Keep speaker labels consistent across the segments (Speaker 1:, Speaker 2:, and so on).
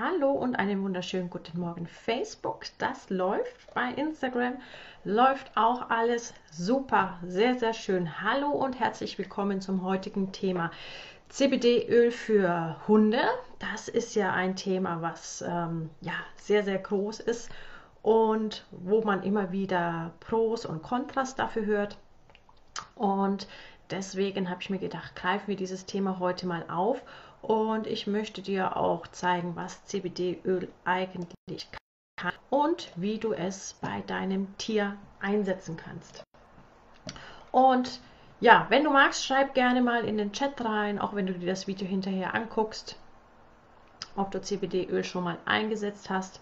Speaker 1: Hallo und einen wunderschönen guten Morgen Facebook. Das läuft bei Instagram. Läuft auch alles super, sehr, sehr schön. Hallo und herzlich willkommen zum heutigen Thema CBD-Öl für Hunde. Das ist ja ein Thema, was ähm, ja, sehr, sehr groß ist und wo man immer wieder Pros und Kontras dafür hört. Und deswegen habe ich mir gedacht, greifen wir dieses Thema heute mal auf und ich möchte dir auch zeigen, was CBD-Öl eigentlich kann und wie du es bei deinem Tier einsetzen kannst. Und ja, wenn du magst, schreib gerne mal in den Chat rein, auch wenn du dir das Video hinterher anguckst, ob du CBD-Öl schon mal eingesetzt hast,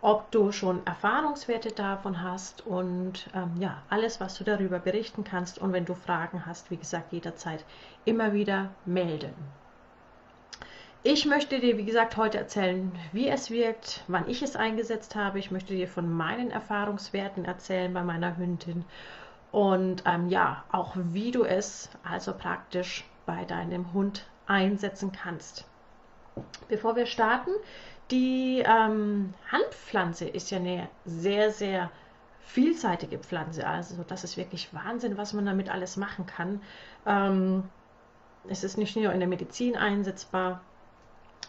Speaker 1: ob du schon Erfahrungswerte davon hast und ähm, ja, alles, was du darüber berichten kannst. Und wenn du Fragen hast, wie gesagt, jederzeit immer wieder melden. Ich möchte dir, wie gesagt, heute erzählen, wie es wirkt, wann ich es eingesetzt habe. Ich möchte dir von meinen Erfahrungswerten erzählen bei meiner Hündin und ähm, ja, auch wie du es also praktisch bei deinem Hund einsetzen kannst. Bevor wir starten, die ähm, Handpflanze ist ja eine sehr, sehr vielseitige Pflanze. Also das ist wirklich Wahnsinn, was man damit alles machen kann. Ähm, es ist nicht nur in der Medizin einsetzbar,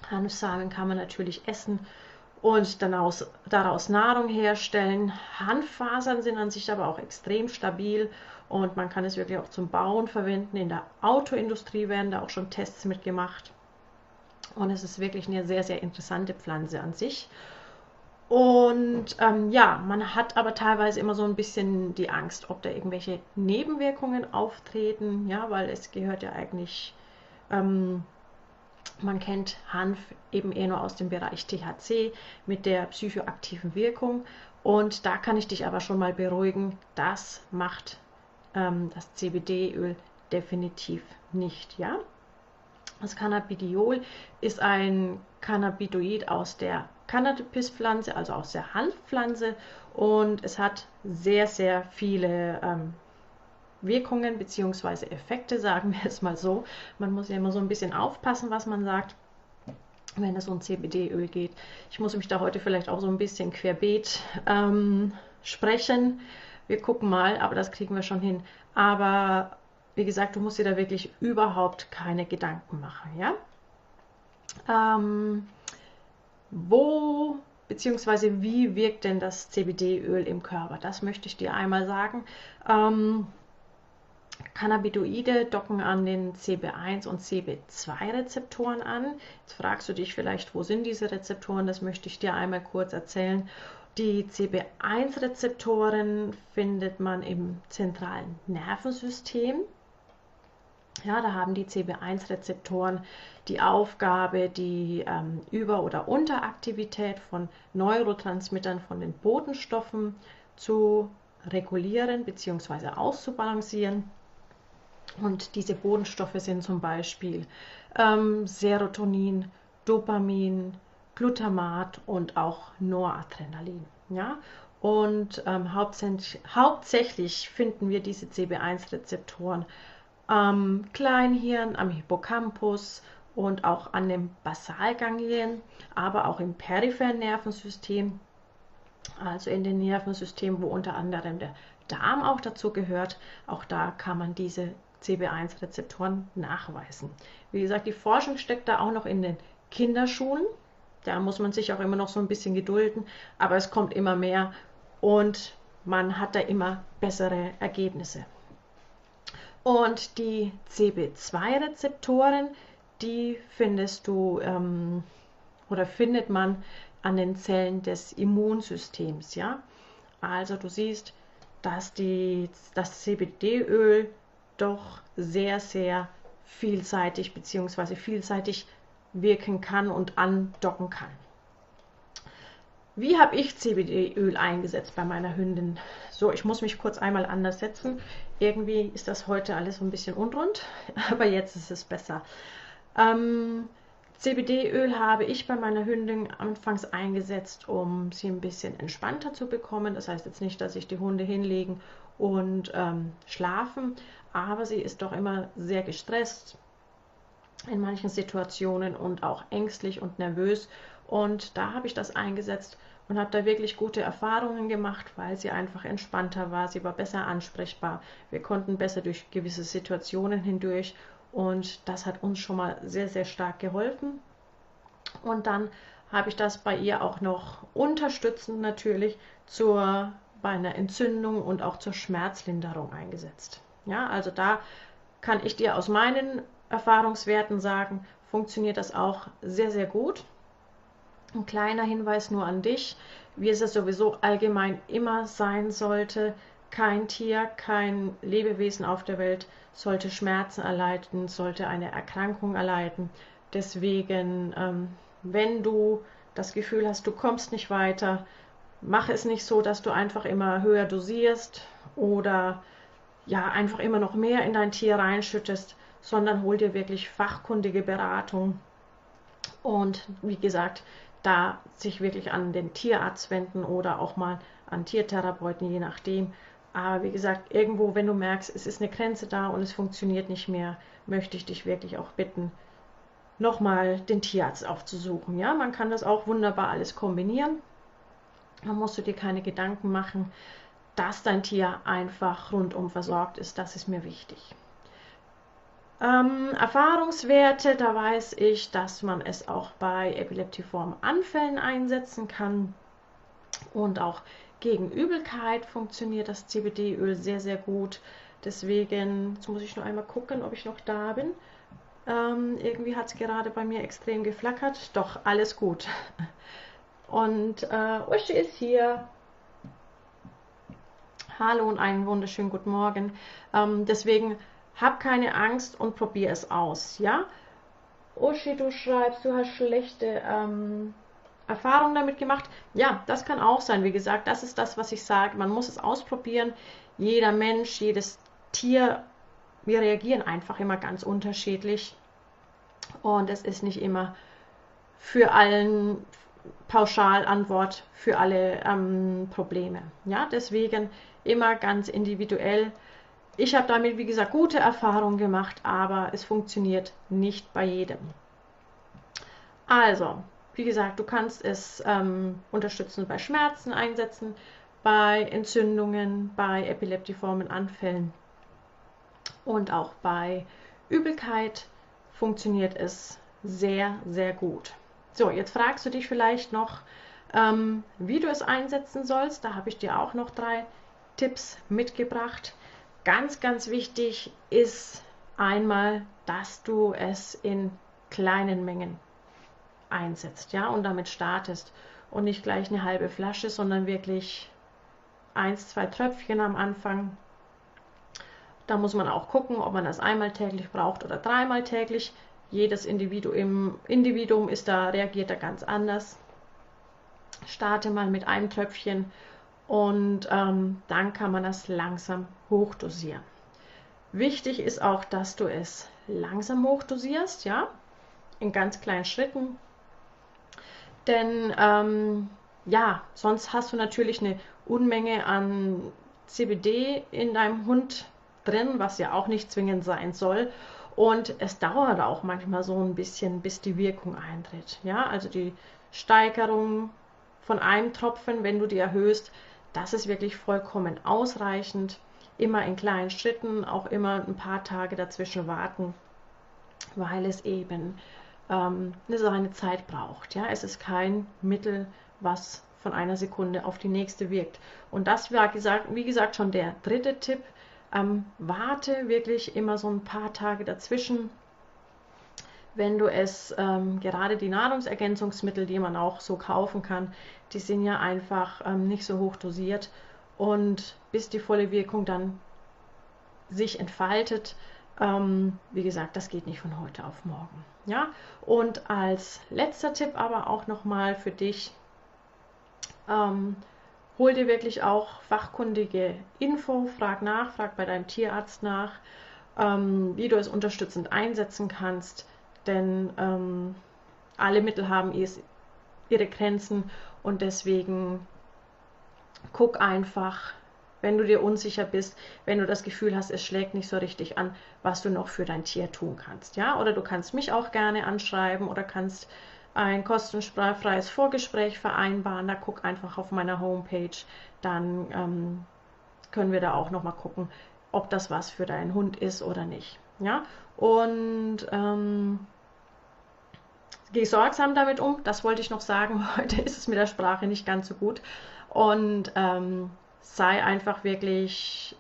Speaker 1: Hanfsamen kann man natürlich essen und dann aus, daraus Nahrung herstellen. Hanffasern sind an sich aber auch extrem stabil und man kann es wirklich auch zum Bauen verwenden. In der Autoindustrie werden da auch schon Tests mitgemacht. Und es ist wirklich eine sehr, sehr interessante Pflanze an sich. Und ähm, ja, man hat aber teilweise immer so ein bisschen die Angst, ob da irgendwelche Nebenwirkungen auftreten, ja, weil es gehört ja eigentlich ähm, man kennt Hanf eben eher nur aus dem Bereich THC mit der psychoaktiven Wirkung. Und da kann ich dich aber schon mal beruhigen, das macht ähm, das CBD-Öl definitiv nicht. Ja? Das Cannabidiol ist ein Cannabinoid aus der Cannabispflanze, also aus der Hanfpflanze und es hat sehr, sehr viele ähm, Wirkungen bzw. Effekte, sagen wir es mal so. Man muss ja immer so ein bisschen aufpassen, was man sagt, wenn es um CBD-Öl geht. Ich muss mich da heute vielleicht auch so ein bisschen querbeet ähm, sprechen. Wir gucken mal, aber das kriegen wir schon hin. Aber wie gesagt, du musst dir da wirklich überhaupt keine Gedanken machen. Ja? Ähm, wo bzw. wie wirkt denn das CBD-Öl im Körper? Das möchte ich dir einmal sagen. Ähm, Cannabinoide docken an den CB1 und CB2 Rezeptoren an. Jetzt fragst du dich vielleicht, wo sind diese Rezeptoren? Das möchte ich dir einmal kurz erzählen. Die CB1 Rezeptoren findet man im zentralen Nervensystem. Ja, da haben die CB1 Rezeptoren die Aufgabe, die ähm, Über- oder Unteraktivität von Neurotransmittern von den Botenstoffen zu regulieren bzw. auszubalancieren. Und diese Bodenstoffe sind zum Beispiel ähm, Serotonin, Dopamin, Glutamat und auch Noradrenalin. Ja? Und ähm, hauptsächlich, hauptsächlich, finden wir diese CB1-Rezeptoren am Kleinhirn, am Hippocampus und auch an den Basalganglien, aber auch im peripheren Nervensystem, also in den Nervensystemen, wo unter anderem der Darm auch dazu gehört. Auch da kann man diese CB1-Rezeptoren nachweisen. Wie gesagt, die Forschung steckt da auch noch in den Kinderschuhen. Da muss man sich auch immer noch so ein bisschen gedulden, aber es kommt immer mehr und man hat da immer bessere Ergebnisse. Und die CB2-Rezeptoren, die findest du ähm, oder findet man an den Zellen des Immunsystems. Ja? Also du siehst, dass die, das CBD-Öl doch sehr, sehr vielseitig bzw. vielseitig wirken kann und andocken kann. Wie habe ich CBD-Öl eingesetzt bei meiner Hündin? So, ich muss mich kurz einmal anders setzen. Irgendwie ist das heute alles so ein bisschen unrund, aber jetzt ist es besser. Ähm, CBD-Öl habe ich bei meiner Hündin anfangs eingesetzt, um sie ein bisschen entspannter zu bekommen. Das heißt jetzt nicht, dass ich die Hunde hinlegen und ähm, schlafen, aber sie ist doch immer sehr gestresst in manchen Situationen und auch ängstlich und nervös. Und da habe ich das eingesetzt und habe da wirklich gute Erfahrungen gemacht, weil sie einfach entspannter war, sie war besser ansprechbar, wir konnten besser durch gewisse Situationen hindurch und das hat uns schon mal sehr, sehr stark geholfen. Und dann habe ich das bei ihr auch noch unterstützend natürlich zur, bei einer Entzündung und auch zur Schmerzlinderung eingesetzt. Ja, also da kann ich dir aus meinen Erfahrungswerten sagen, funktioniert das auch sehr, sehr gut. Ein kleiner Hinweis nur an dich, wie es sowieso allgemein immer sein sollte. Kein Tier, kein Lebewesen auf der Welt sollte Schmerzen erleiden, sollte eine Erkrankung erleiden. Deswegen, ähm, wenn du das Gefühl hast, du kommst nicht weiter, mach es nicht so, dass du einfach immer höher dosierst oder ja, einfach immer noch mehr in dein Tier reinschüttest, sondern hol dir wirklich fachkundige Beratung. Und wie gesagt, da sich wirklich an den Tierarzt wenden oder auch mal an Tiertherapeuten, je nachdem. Aber wie gesagt, irgendwo, wenn du merkst, es ist eine Grenze da und es funktioniert nicht mehr, möchte ich dich wirklich auch bitten, nochmal den Tierarzt aufzusuchen. Ja, man kann das auch wunderbar alles kombinieren. Da musst du dir keine Gedanken machen, dass dein Tier einfach rundum versorgt ist. Das ist mir wichtig. Ähm, Erfahrungswerte, da weiß ich, dass man es auch bei epileptiformen Anfällen einsetzen kann und auch gegen Übelkeit funktioniert das CBD-Öl sehr, sehr gut. Deswegen, jetzt muss ich nur einmal gucken, ob ich noch da bin. Ähm, irgendwie hat es gerade bei mir extrem geflackert. Doch, alles gut. Und äh, Uschi ist hier. Hallo und einen wunderschönen guten Morgen. Ähm, deswegen hab keine Angst und probier es aus, ja? Uschi, du schreibst, du hast schlechte ähm, Erfahrungen damit gemacht. Ja, das kann auch sein. Wie gesagt, das ist das, was ich sage. Man muss es ausprobieren. Jeder Mensch, jedes Tier, wir reagieren einfach immer ganz unterschiedlich. Und es ist nicht immer für allen Pauschalantwort für alle ähm, Probleme. Ja, deswegen immer ganz individuell ich habe damit, wie gesagt, gute Erfahrungen gemacht, aber es funktioniert nicht bei jedem. Also, wie gesagt, du kannst es ähm, unterstützen bei Schmerzen einsetzen, bei Entzündungen, bei epileptiformen Anfällen und auch bei Übelkeit funktioniert es sehr, sehr gut. So, jetzt fragst du dich vielleicht noch, ähm, wie du es einsetzen sollst. Da habe ich dir auch noch drei Tipps mitgebracht. Ganz, ganz wichtig ist einmal, dass du es in kleinen Mengen einsetzt, ja, und damit startest und nicht gleich eine halbe Flasche, sondern wirklich eins, zwei Tröpfchen am Anfang. Da muss man auch gucken, ob man das einmal täglich braucht oder dreimal täglich. Jedes Individuum, Individuum ist da, reagiert da ganz anders. Starte mal mit einem Tröpfchen und ähm, dann kann man das langsam hochdosieren. Wichtig ist auch, dass du es langsam hochdosierst, ja, in ganz kleinen Schritten. Denn ähm, ja, sonst hast du natürlich eine Unmenge an CBD in deinem Hund drin, was ja auch nicht zwingend sein soll. Und es dauert auch manchmal so ein bisschen, bis die Wirkung eintritt. Ja, also die Steigerung von einem Tropfen, wenn du die erhöhst, das ist wirklich vollkommen ausreichend. Immer in kleinen Schritten, auch immer ein paar Tage dazwischen warten, weil es eben ähm, seine Zeit braucht. Ja? Es ist kein Mittel, was von einer Sekunde auf die nächste wirkt. Und das war gesagt, wie gesagt schon der dritte Tipp. Ähm, warte wirklich immer so ein paar Tage dazwischen wenn du es, ähm, gerade die Nahrungsergänzungsmittel, die man auch so kaufen kann, die sind ja einfach ähm, nicht so hoch dosiert. Und bis die volle Wirkung dann sich entfaltet, ähm, wie gesagt, das geht nicht von heute auf morgen. Ja, und als letzter Tipp aber auch nochmal für dich, ähm, hol dir wirklich auch fachkundige Info, frag nach, frag bei deinem Tierarzt nach, ähm, wie du es unterstützend einsetzen kannst denn ähm, alle Mittel haben ihre Grenzen und deswegen guck einfach, wenn du dir unsicher bist, wenn du das Gefühl hast, es schlägt nicht so richtig an, was du noch für dein Tier tun kannst. Ja, oder du kannst mich auch gerne anschreiben oder kannst ein kostenfreies Vorgespräch vereinbaren. Da guck einfach auf meiner Homepage, dann ähm, können wir da auch noch mal gucken, ob das was für deinen Hund ist oder nicht. Ja, und ähm, geh sorgsam damit um. Das wollte ich noch sagen. Heute ist es mit der Sprache nicht ganz so gut. Und ähm, sei einfach wirklich,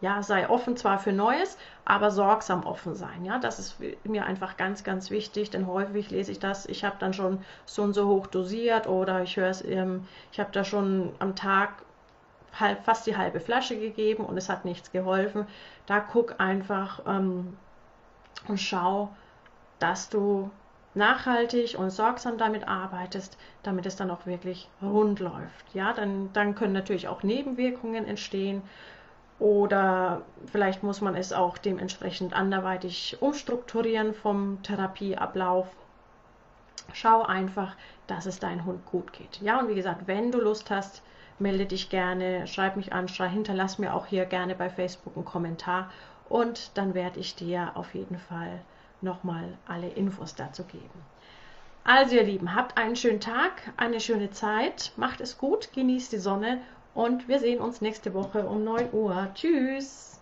Speaker 1: ja, sei offen zwar für Neues, aber sorgsam offen sein. Ja, das ist mir einfach ganz, ganz wichtig, denn häufig lese ich das, ich habe dann schon so und so hoch dosiert oder ich höre es, ähm, ich habe da schon am Tag halb, fast die halbe Flasche gegeben und es hat nichts geholfen. Da guck einfach ähm, und schau, dass du nachhaltig und sorgsam damit arbeitest, damit es dann auch wirklich rund läuft. Ja, dann, dann können natürlich auch Nebenwirkungen entstehen oder vielleicht muss man es auch dementsprechend anderweitig umstrukturieren vom Therapieablauf. Schau einfach, dass es deinem Hund gut geht. Ja, und wie gesagt, wenn du Lust hast, melde dich gerne, schreib mich an, schrei, hinterlass mir auch hier gerne bei Facebook einen Kommentar und dann werde ich dir auf jeden Fall nochmal alle Infos dazu geben. Also ihr Lieben, habt einen schönen Tag, eine schöne Zeit, macht es gut, genießt die Sonne und wir sehen uns nächste Woche um 9 Uhr. Tschüss!